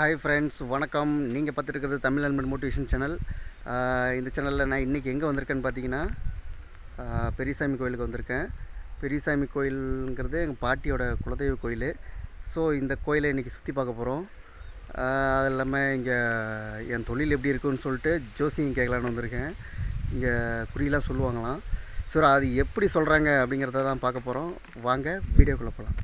Hi friends வணக்கம். நீங்கள் பார்த்துருக்கிறது தமிழ் அன்பன் மோட்டிவேஷன் சேனல் இந்த சேனலில் நான் இன்றைக்கி எங்கே வந்திருக்கேன்னு பார்த்தீங்கன்னா பெரியசாமி கோயிலுக்கு வந்திருக்கேன். பெரியசாமி கோயிலுங்கிறது எங்கள் பாட்டியோட குலதெய்வ கோயில். ஸோ இந்த கோயிலை இன்றைக்கி சுற்றி பார்க்க போகிறோம் அது இல்லாமல் இங்கே என் தொழில் எப்படி இருக்குன்னு சொல்லிட்டு ஜோசியம் கேட்கலான்னு வந்திருக்கேன். இங்கே குறியெல்லாம் சொல்லுவாங்களாம். ஸோ அது எப்படி சொல்கிறாங்க அப்படிங்கிறத தான் பார்க்க போகிறோம் வாங்க வீடியோக்குள்ளே போகலாம்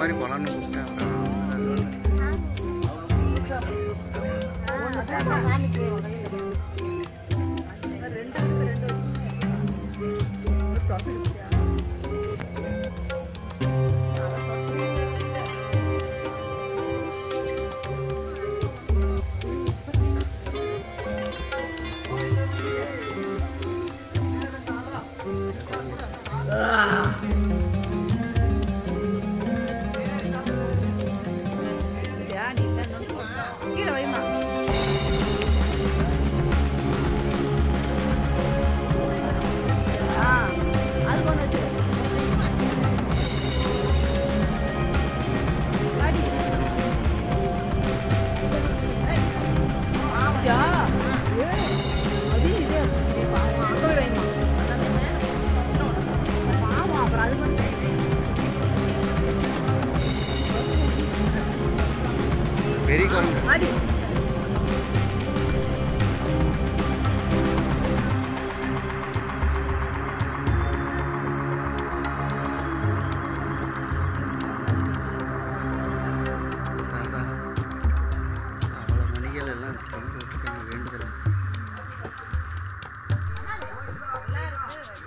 हमारे मौलाना गुप्ता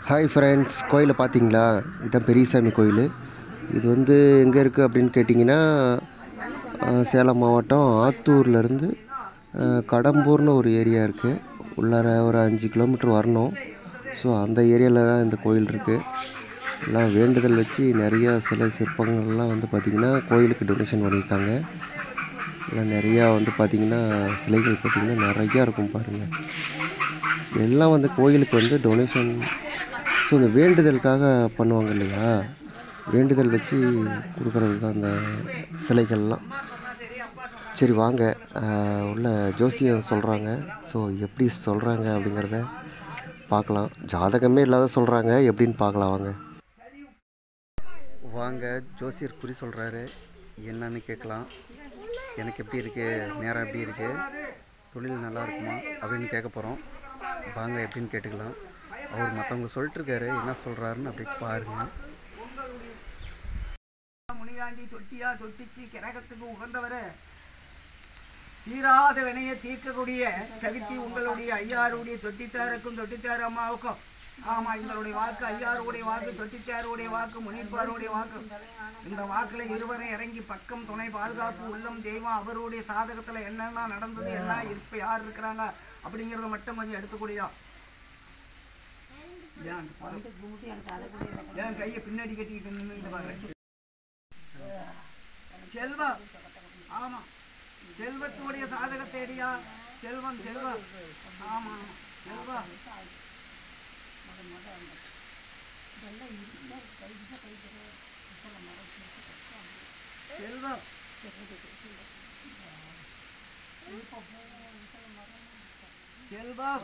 ஹாய் ஃப்ரெண்ட்ஸ் கோயிலை பார்த்தீங்களா? இதுதான் பெரியசாமி கோயில். இது வந்து எங்கே இருக்குது அப்படின்னு கேட்டிங்கன்னா சேலம் மாவட்டம் ஆத்தூர்லேருந்து கடம்பூர்னு ஒரு ஏரியா இருக்குது உள்ளார ஒரு அஞ்சு கிலோமீட்டர் வரணும். ஸோ அந்த ஏரியாவில் தான் இந்த கோயில் இருக்குது எல்லாம் வேண்டுதல் வச்சு நிறையா சிலை சிற்பங்கள்லாம் வந்து பார்த்திங்கன்னா கோயிலுக்கு டொனேஷன் பண்ணியிருக்காங்க. எல்லாம் நிறையா வந்து பார்த்திங்கன்னா சிலைகள் பார்த்திங்கன்னா நிறையா இருக்கும் பாருங்கள் எல்லாம் வந்து கோயிலுக்கு வந்து டொனேஷன் ஸோ இந்த வேண்டுதலுக்காக பண்ணுவாங்க இல்லையா? வேண்டுதல் வச்சு கொடுக்குறது தான் அந்த சிலைகள்லாம். சரி வாங்க. உள்ள ஜோசியம் சொல்கிறாங்க ஸோ எப்படி சொல்கிறாங்க அப்படிங்கிறத பார்க்கலாம். ஜாதகமே இல்லாத சொல்கிறாங்க எப்படின்னு பார்க்கலாம் வாங்க. வாங்க ஜோசியர் குறி சொல்கிறாரு என்னன்னு கேட்கலாம். எனக்கு எப்படி இருக்குது நேரம் எப்படி இருக்குது தொழில் நல்லா இருக்குமா? அப்படின்னு கேட்க போகிறோம் வாங்க எப்படின்னு கேட்டுக்கலாம். அவர் மற்றவங்க சொல்லிட்டுருக்காரு என்ன சொல்கிறாருன்னு அப்படி பாருங்க. முனியாண்டி தொட்டியா தொட்டிச்சு கிரகத்துக்கு உகந்தவர. தீராத வினையை தீர்க்கக்கூடிய சக்தி உங்களுடைய ஐயாருடைய தொட்டித்தாருக்கும் தொட்டித்தார் அம்மாவுக்கும். ஆமா எங்களுடைய வாக்கு ஐயாருடைய வாக்கு தொட்டித்தாருடைய வாக்கு முனிப்பாருடைய வாக்கு. இந்த வாக்குல இருவரும் இறங்கி பக்கம் துணை பாதுகாப்பு உள்ளம் தெய்வம் அவருடைய சாதகத்துல என்னென்ன நடந்தது என்ன இப்ப யார் இருக்கிறாங்க அப்படிங்கறத மட்டும் கொஞ்சம் எடுத்துக்கூடியதான் ஏன் ஏன் கையை பின்னாடி கட்டிக்கிட்டு நின்றுட்டு பாருங்க செல்வம் ஆமா. செல்வத்துடைய சாதகத்தேடியா செல்வம் செல்வம் ஆமா ஆமா. செல்வம் செல்வம் செல்வம்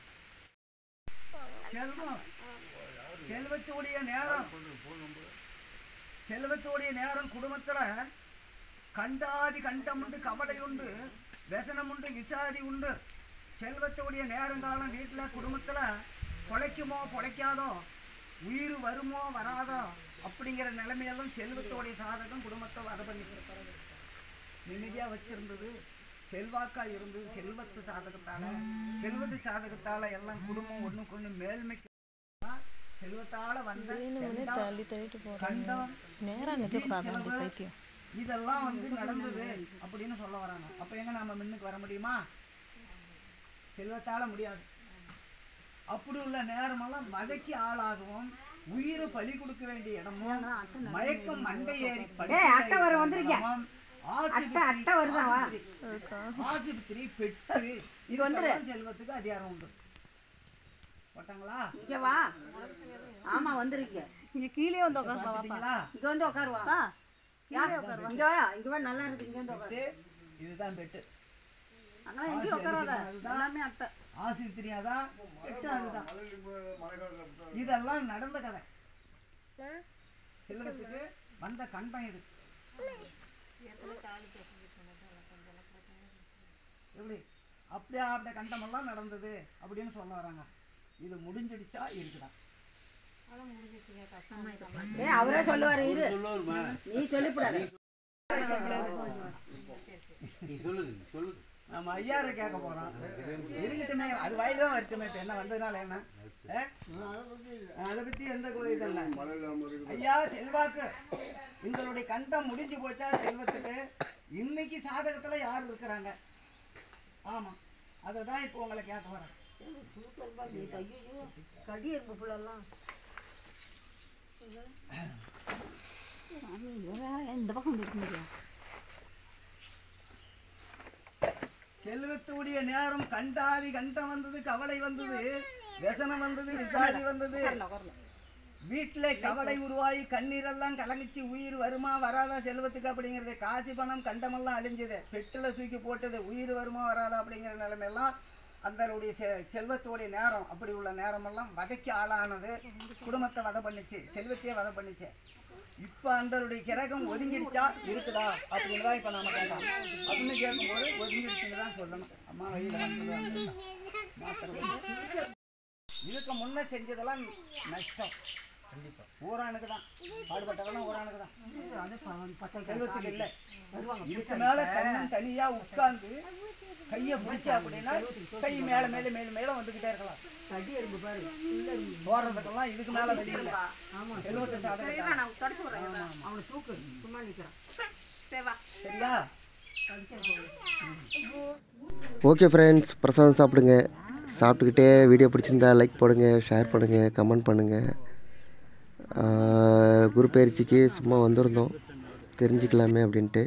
செல்வம். செல்வத்துடைய நேரம். செல்வத்துடைய நேரம் குடும்பத்துல கண்டாதி கண்டம் உண்டு கவலை உண்டு व्यசனம் உண்டு விசாரி உண்டு. செல்வத்துடைய நேரங்காலம் வீட்டுல குடும்பத்துல பொழைக்குமோ பொழைக்காதோ உயிர் வருமோ வராதோ அப்படிங்கிற நிலைமையெல்லாம் செல்வத்தோடைய சாதகம் குடும்பத்தை வர பண்ணி நிம்மதியா வச்சிருந்தது. செல்வாக்கா இருந்தது செல்வத்து சாதகத்தால. செல்வத்து சாதகத்தால எல்லாம் குடும்பம் ஒண்ணுக்கு ஒண்ணு மேல்மைக்கு செல்வத்தால வந்த இதெல்லாம் வந்து நடந்தது அப்படின்னு சொல்ல வராங்க. அப்ப எங்க நாம முன்னுக்கு வர முடியுமா? செல்வத்தால முடியாது. அப்படி உள்ள நேரமெல்லாம் வதைக்கு ஆளாகவும் உயிரை பலி கொடுக்க வேண்டிய இடமும் மயக்கம் மண்டை ஏறி அட்டை வர வந்திருக்கேன். அட்டை, அட்டை வருதா, வா. ஆசிபத்திரி பெட்டு இது வந்து செல்வத்துக்கு அதிகாரம் உண்டு. போட்டாங்களா? இங்க வா. ஆமா வந்திருக்க. இங்கே கீழே வந்து உட்காந்து பாத்தீங்களா இங்க வந்து உட்காருவா? யார் உட்காருவா. இங்க வா. இங்க வா நல்லா இருக்கு. இங்க வந்து உட்காரு. பெட்டு இதுதான் பெட்டு அங்க எங்கேயும் உட்காராத. எல்லாமே அட்டை. ஆசிபத்திரி அதான் பெட்டு அதுதான். இதெல்லாம் நடந்த கதை. செல்வத்துக்கு வந்த கண்டம் இது. எப்படி? அப்படியே அப்படியே கண்டமெல்லாம் நடந்தது அப்படின்னு சொல்ல வராங்க. இது முடிஞ்சிடுச்சா? இருக்குதா? ஏ அவரே சொல்லுவாரு இரு. நீ சொல்லிவிடாத நம்ம ஐயாரை கேட்க போறோம். இருக்கட்டுமே அது வாயில தான் வரட்டுமே இப்ப என்ன வந்ததுனால என்ன? அதை பத்தி எந்த குறை இதல்ல ஐயா செல்வாக்கு உங்களுடைய கண்டம் முடிஞ்சு போச்சா செல்வத்துக்கு? இன்னைக்கு சாதகத்துல யார் இருக்கிறாங்க? ஆமா அதை தான் இப்போ உங்களை கேட்க வரேன் கடி எறும்பு புள்ளெல்லாம் இந்த பக்கம் இருக்க முடியாது செல்வத்துடைய நேரம் கண்டாதி கண்டம் வந்தது கவலை வந்தது व्यசனம் வந்தது விசாரி வந்தது. வீட்டுல. கவலை உருவாகி கண்ணீரெல்லாம் கலங்கிச்சு உயிர் வருமா வராதா செல்வத்துக்கு அப்படிங்கிறது. காசு பணம் கண்டமெல்லாம் அழிஞ்சது. பெட்டில் தூக்கி போட்டது உயிர் வருமா வராதா அப்படிங்கிற நிலைமையெல்லாம் அந்தனுடைய செ செல்வத்துடைய நேரம் அப்படி உள்ள நேரமெல்லாம் வதைக்கு ஆளானது குடும்பத்தை வதை பண்ணிச்சு செல்வத்தையே வதை பண்ணிச்சு. இப்போ அந்தனுடைய கிரகம் ஒதுங்கிடுச்சா? இருக்குதா? அப்படின்னு தான் இப்போ நாம கேட்கலாம். அப்படின்னு கேட்கும்போது ஒதுங்கிடுச்சுன்னு தான் சொல்லணும். அம்மா வழியில் மாத்திரம் இதுக்கு முன்ன செஞ்சதெல்லாம் நஷ்டம். கண்டிப்பா. ஊரானுக்கு தான் பாடுபட்டதெல்லாம் ஊரானுக்கு தான் செல்வத்துக்கு இல்லை. இதுக்கு மேல தன்னம் தனியா உட்கார்ந்து கைய பிடிச்சா அப்படின்னா கை மேல மேல மேல மேல வந்துகிட்டே இருக்கலாம். எறும்பு பாரு போடுறதுக்கெல்லாம் இதுக்கு மேல செல்வத்தை அவனை தூக்கு. சும்மா சரியா? ஓகே ஃப்ரெண்ட்ஸ் பிரசாதம் சாப்பிடுங்க. சாப்பிட்டுக்கிட்டே வீடியோ பிடிச்சிருந்தா லைக் போடுங்க ஷேர் பண்ணுங்கள் கமெண்ட் பண்ணுங்கள் குரு பயிற்சிக்கு சும்மா வந்திருந்தோம் தெரிஞ்சுக்கலாமே அப்படின்ட்டு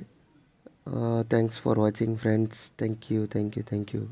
தேங்க்ஸ் ஃபார் வாட்சிங் friends thank you thank you thank you